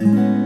Mm-hmm.